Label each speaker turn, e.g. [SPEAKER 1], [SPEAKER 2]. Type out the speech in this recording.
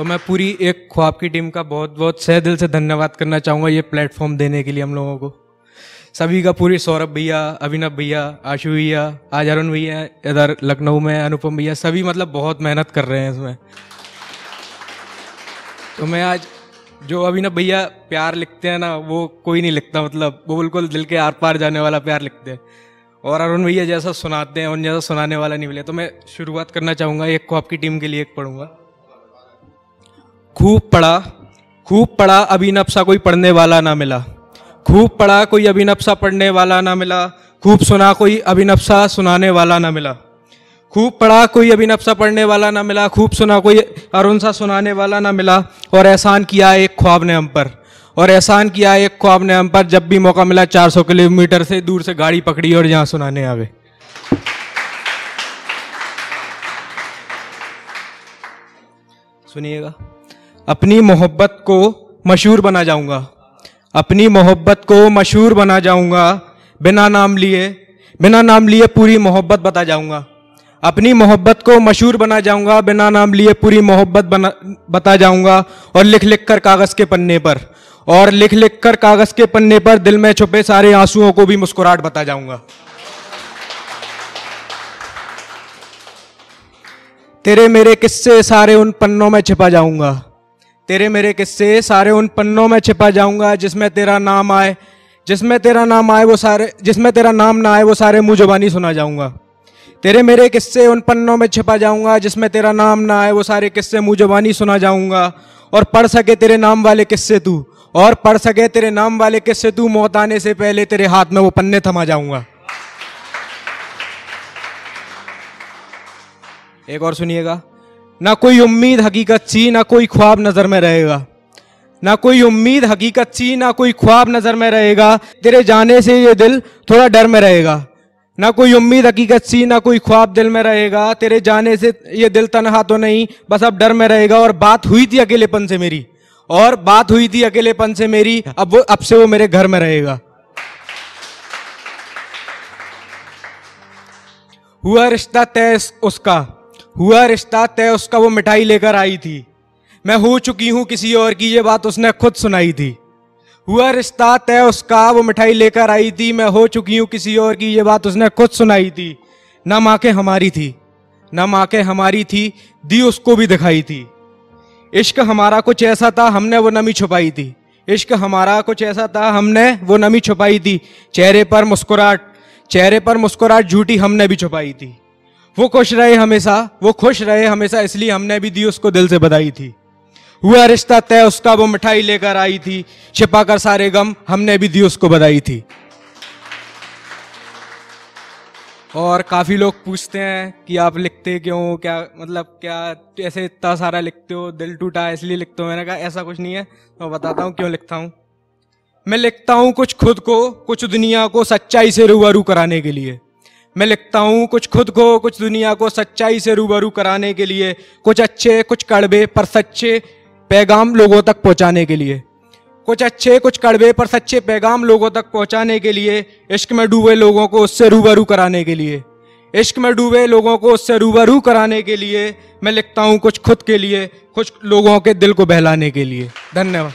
[SPEAKER 1] तो मैं पूरी एक ख्वाब की टीम का बहुत बहुत सह दिल से धन्यवाद करना चाहूँगा ये प्लेटफॉर्म देने के लिए हम लोगों को। सभी का पूरी सौरभ भैया, अभिनव भैया, आशु भैया आज अरुण भैया, इधर लखनऊ में अनुपम भैया, सभी मतलब बहुत मेहनत कर रहे हैं इसमें। तो मैं आज जो अभिनव भैया प्यार लिखते हैं ना, वो कोई नहीं लिखता मतलब वो बिल्कुल दिल के आर पार जाने वाला प्यार लिखते हैं। और अरुण भैया जैसा सुनाते हैं, उन जैसा सुनाने वाला नहीं मिले। तो मैं शुरुआत करना चाहूँगा एक को आपकी टीम के लिए एक पढ़ूँगा। खूब पढ़ा खूब पढ़ा अभी नफसा कोई पढ़ने वाला ना मिला। खूब पढ़ा कोई अभी नफसा पढ़ने वाला ना मिला। खूब सुना कोई अभी नफसा सुनाने वाला ना मिला। खूब पढ़ा कोई अभी नफसा पढ़ने वाला ना मिला। खूब सुना कोई अरुण सा सुनाने वाला ना मिला। और एहसान किया एक ख्वाब ने हम पर। और एहसान किया एक ख्वाब ने हम पर। जब भी मौका मिला 400 किलोमीटर से दूर से गाड़ी पकड़ी और यहाँ सुनाने आवे। सुनिएगा। अपनी मोहब्बत को मशहूर बना जाऊँगा। अपनी मोहब्बत को मशहूर बना जाऊँगा। बिना नाम लिए, बिना नाम लिए पूरी मोहब्बत बता जाऊँगा। अपनी मोहब्बत को मशहूर बना जाऊँगा। बिना नाम लिए पूरी मोहब्बत बना, बता जाऊँगा। और लिख लिख कर कागज़ के पन्ने पर। और लिख लिख कर कागज़ के पन्ने पर दिल में छुपे सारे आंसुओं को भी मुस्कुराहट बता जाऊँगा। तेरे मेरे किस्से सारे उन पन्नों में छिपा जाऊँगा। तेरे मेरे किस्से, सारे उन पन्नों में छिपा जाऊँगा जिसमें तेरा नाम आए। जिसमें तेरा नाम आए, वो सारे, जिसमें तेरा नाम ना आए, वो सारे मुँह जबानी सुना जाऊँगा। तेरे मेरे किस्से, उन पन्नों में छिपा जाऊँगा जिसमें तेरा नाम ना आए, वो सारे किस्से मुँह जबानी सुना जाऊँगा। और पढ़ सके तेरे नाम वाले किस्से तू, और पढ़ सके तेरे नाम वाले किस्से तू, मौत आने से पहले तेरे हाथ में वो पन्ने थमा जाऊँगा। एक और सुनिएगा। ना कोई उम्मीद हकीकत सी, ना कोई ख्वाब नज़र में रहेगा। ना कोई उम्मीद हकीकत सी, ना कोई ख्वाब नज़र में रहेगा। तेरे जाने से ये दिल थोड़ा डर में रहेगा। ना कोई उम्मीद हकीकत सी, ना कोई ख्वाब दिल में रहेगा। तेरे जाने से ये दिल तनहा तो नहीं, बस अब डर में रहेगा। और बात हुई थी अकेलेपन से मेरी। और बात हुई थी अकेलेपन से मेरी, अब वो, अब से वो मेरे घर में रहेगा। हुआ रिश्ता तय उसका। हुआ रिश्ता तय, उसका वो मिठाई लेकर आई थी। मैं हो चुकी हूँ किसी और की, ये बात उसने खुद सुनाई थी। हुआ रिश्ता तय, उसका वो मिठाई लेकर आई थी। मैं हो चुकी हूँ किसी और की, ये बात उसने खुद सुनाई थी। न माँ के हमारी थी, न माँ के हमारी थी, दी उसको भी दिखाई थी। इश्क हमारा कुछ ऐसा था, हमने वो नमी छुपाई थी। इश्क हमारा कुछ ऐसा था, हमने वो नमी छुपाई थी। चेहरे पर मुस्कुराहट, चेहरे पर मुस्कुराहट झूठी हमने भी छुपाई थी। वो खुश रहे हमेशा, वो खुश रहे हमेशा, इसलिए हमने भी दी उसको दिल से बधाई थी। हुआ रिश्ता तय, उसका वो मिठाई लेकर आई थी, छिपा कर सारे गम, हमने भी दी उसको बधाई थी। और काफ़ी लोग पूछते हैं कि आप लिखते क्यों, क्या मतलब क्या ऐसे इतना सारा लिखते हो, दिल टूटा, इसलिए लिखते हो? मैंने कहा, ऐसा कुछ नहीं है, मैं बताता हूँ क्यों लिखता हूँ। मैं लिखता हूँ कुछ खुद को, कुछ दुनिया को सच्चाई से रूबरू कराने के लिए। मैं लिखता हूँ, कुछ खुद को, कुछ दुनिया को सच्चाई से रूबरू कराने के लिए, कुछ अच्छे, कुछ कड़वे पर सच्चे पैगाम लोगों तक पहुँचाने के लिए। कुछ अच्छे, कुछ कड़वे पर सच्चे पैगाम लोगों तक पहुँचाने के लिए, इश्क में डूबे लोगों को उससे रूबरू कराने के लिए। इश्क में डूबे लोगों को उससे रूबरू कराने के लिए, मैं लिखता हूँ, कुछ खुद के लिए, कुछ लोगों के दिल को बहलाने के लिए। धन्यवाद।